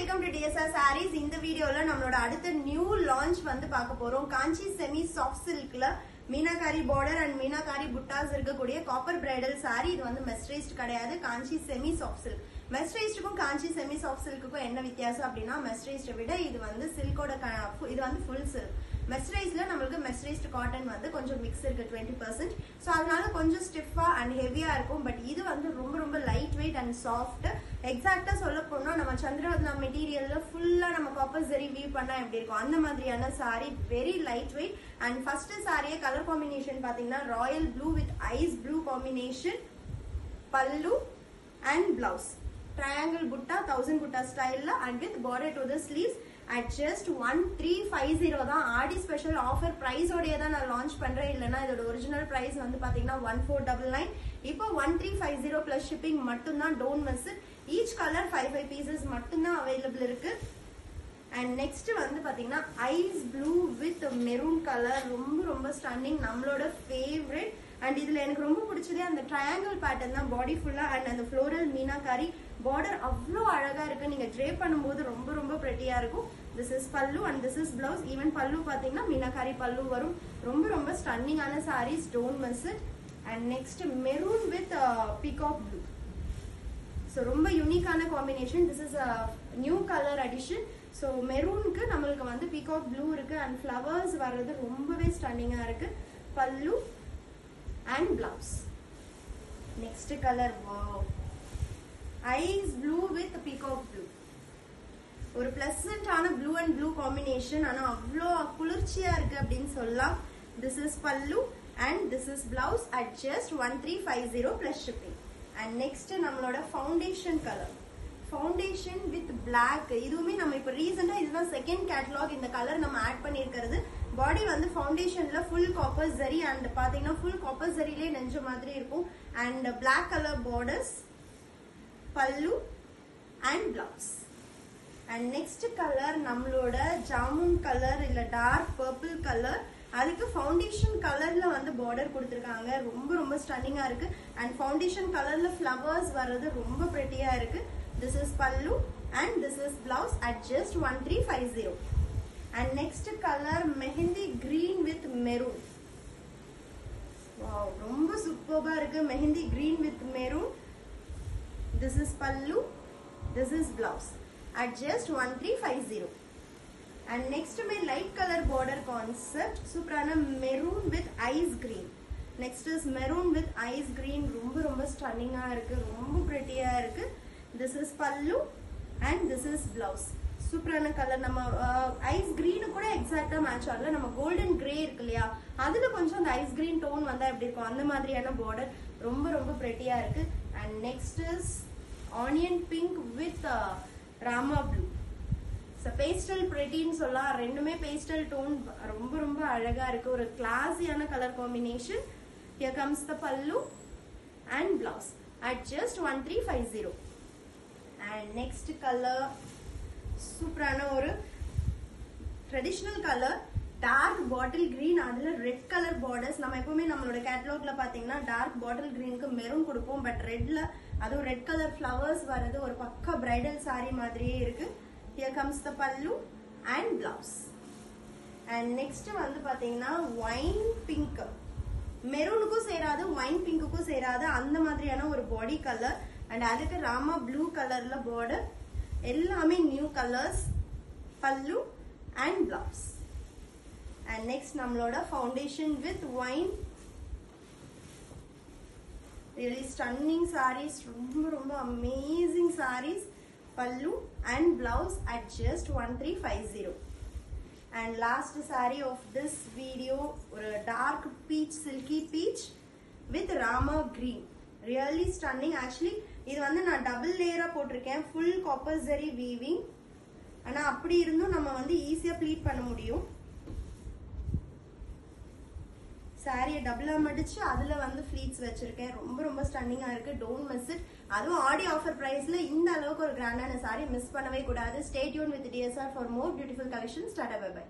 Welcome to TSR saris இந்த வீடியோல நம்மளோட அடுத்த நியூ லான்ச் வந்து பார்க்க போறோம். காஞ்சி செமி சாஃப்ட் சில்க்ல மீனாக்காரி பார்டர் அண்ட் மீனாக்காரி புட்டாஸ் இருக்கக்கூடிய காப்பர் பிரைடல் சாரி இது வந்து மெஸ்ரைஸ்ட் கிடையாது. காஞ்சி செமி சாஃப்ட் சில்க் மெஸ்ரைஸ்டுக்கும் காஞ்சி செமி சாஃப்ட் சில்க்குக்கும் என்ன வித்தியாசம் அப்படின்னா மெஸ்ரைஸ்ட விட இது வந்து சில்கோட இது வந்து ஃபுல் சில்க் மெஸ்ரைஸ்ல நம்மளுக்கு மெஸ்ரைஸ்ட் காட்டன் வந்து கொஞ்சம் மிக்ஸ் இருக்கு டுவெண்ட்டி பர்சன்ட் ஸோ அதனால கொஞ்சம் ஸ்டிஃபா அண்ட் ஹெவியா இருக்கும். பட் இது வந்து ரொம்ப ரொம்ப லைட் வெயிட் அண்ட் சாஃப்ட் எக்ஸாக்டா சொல்ல போனால் நம்ம சந்திரரத்னா மெட்டீரியல்ல ஃபுல்லா நம்ம காப்பர் சரி வியூ பண்ணா எப்படி இருக்கும்? அந்த மாதிரியான saree very light weight and first சாரியே colour combination பாத்தீங்கன்னா royal blue with ice blue combination pallu and blouse triangle butta thousand butta ஸ்டைல்ல and with border to the sleeves at just one three five zero தான். Aadi special offer ப்ரைஸோடய தான் நான் launch பண்றேன். இல்லைன்னா இதோட original price வந்து பாத்தீங்கன்னா ஒன் ஃபோர் டபுள் நைன் இப்போ one three five zero plus shipping மட்டும்தான். Don't miss each colour five five pieces மட்டும்தான் அவைலபிள் இருக்கு. அண்ட் நெக்ஸ்ட் வந்து பாத்தீங்கன்னா ice blue with maroon colour ரொம்ப ரொம்ப ஸ்டன்னிங் நம்மளோட ஃபேவரட் அண்ட் இதுல எனக்கு ரொம்ப பிடிச்சதே அந்த ட்ரையாங்கிள் பேட்டர்ன் தான். பாடி ஃபுல்லா அண்ட் அந்த ஃப்ளோரல் மீனாக்காரி. பார்டர் அவ்வளோ அழகா இருக்கு. நீங்க ட்ரே பண்ணும்போது ரொம்ப ரொம்ப ப்ரெட்டியா இருக்கும். This is pallu and this is blouse even pallu பாத்தீங்கன்னா மீனாக்காரி பல்லு வரும். ரொம்ப ரொம்ப ஸ்டன்னிங்கான sarees don't miss it and next maroon with peacock blue so ரொம்ப யூனிக்கான combination this is a new colour addition so மெரூனுக்கு நம்மளுக்கு வந்து பீகாக் ப்ளூ இருக்கு அண்ட் ஃப்ளவர்ஸ் வர்றது ரொம்பவே ஸ்டன்னிங்காக இருக்கு. Pallu and blouse next colour ice blue with peacock blue ஒரு பிளசண்டான ப்ளூ அண்ட் ப்ளூ காம்பினேஷன் ஆனால் அவ்வளோ குளிர்ச்சியாக இருக்கு அப்படின்னு சொல்லலாம். This is pallu and this is blouse at just one three five zero plus shipping and next நம்மளோட foundation colour foundation with black இதுவுமே நம்ம இப்போ ரீசெண்டாக இதுதான் செகண்ட் கேட்லாக் இந்த கலர் நம்ம ஆட் பண்ணியிருக்கிறது. பாடி வந்து ஃபவுண்டேஷனில் ஃபுல் காப்பர் ஜரி அண்ட் பார்த்தீங்கன்னா ஃபுல் காப்பர் ஜரிலே நெஞ்ச மாதிரி இருக்கும். And black colour borders pallu and blouse and next colour நம்மளோட ஜாமுன் கலர் இல்லை டார்க் பர்பிள் கலர் அதுக்கு ஃபவுண்டேஷன் கலர்ல வந்து பார்டர் கொடுத்துருக்காங்க. ரொம்ப ரொம்ப ஸ்டன்னிங்கா இருக்கு. அண்ட் ஃபவுண்டேஷன் கலர்ல ஃப்ளவர்ஸ் வர்றது ரொம்ப ப்ரெட்டியா இருக்கு. This is pallu and this is blouse at just one three five zero and next colour mehndi green with maroon ரொம்ப சூப்பர்பா இருக்கு. Mehndi green with maroon this is pallu this is this is blouse at just 1350 and next to my light color border concept சூப்பரான maroon with ice green. Next is maroon with ice green. ரொம்ப ரொம்ப ஸ்டன்னிங்காக இருக்குது ரொம்ப பிரெட்டியா இருக்குது this is pallu and this is blouse. சூப்பரான colour நம்ம ஐஸ் கிரீனு கூட எக்ஸாக்டா மேட்ச் ஆகல. நம்ம கோல்டன் கிரே இருக்கு இல்லையா? அதுல கொஞ்சம் அந்த ஐஸ் கிரீன் டோன் வந்தால் எப்படி இருக்கும்? அந்த மாதிரியான பார்டர் ரொம்ப ரொம்ப ப்ரெட்டியாக இருக்குது and next is onion pink with Rama blue so pastel ப்ரெட்டின்னு சொல்லலாம். ரெண்டுமே பேஸ்டல் டோன் ரொம்ப ரொம்ப அழகா இருக்கு. ஒரு கிளாஸியான colour combination here comes the pallu and blouse at just one three five zero and next colour சூப்பரான ஒரு traditional colour dark bottle green அதுல ரெட் கலர் பார்டர்ஸ் நம்ம எப்பவுமே நம்மளோட கேட்டலாக்ல பாத்தீங்கன்னா டார்க் பாட்டில் கிரீனுக்கு மெரூன் கொடுப்போம். பட் ரெட்ல அதுவும் ரெட் கலர் ஃப்ளவர்ஸ் வர்றது ஒரு பக்கா பிரைடல் சாரி மாதிரியே இருக்கு. Here comes the pallu and blouse and next வந்து பாத்தீங்கன்னா ஒயின் பிங்க் மெரூனுக்கும் சேராது ஒயின் பிங்க்குக்கும் சேராது. அந்த மாதிரியான ஒரு பாடி கலர் அண்ட் அதுக்கு ராமா ப்ளூ கலர்ல பார்டர் எல்லாமே new colours pallu and blouse and next நம்மளோட foundation with wine really stunning sarees ரொம்ப ரொம்ப amazing sarees pallu and blouse at just one three five zero and last saree of this video ஒரு dark peach silky peach with Rama green really stunning actually இது வந்து நான் double லேயராக போட்டிருக்கேன். Full copper weaving ஆனால் அப்படி இருந்தும் நம்ம வந்து ஈஸியாக ப்ளீட் பண்ண முடியும். சாரியை டபுளாக மடிச்சு அதில் வந்து ஃப்ளீட்ஸ் வச்சுருக்கேன். ரொம்ப ரொம்ப ஸ்டன்னிங்காக இருக்குது டோன்ட் மிஸ் இட் அதுவும் ஆடி ஆஃபர் ப்ரைஸில் இந்த அளவுக்கு ஒரு கிராண்டான சாரி மிஸ் பண்ணவே கூடாது. Stay tuned with DSR for more beautiful collection start by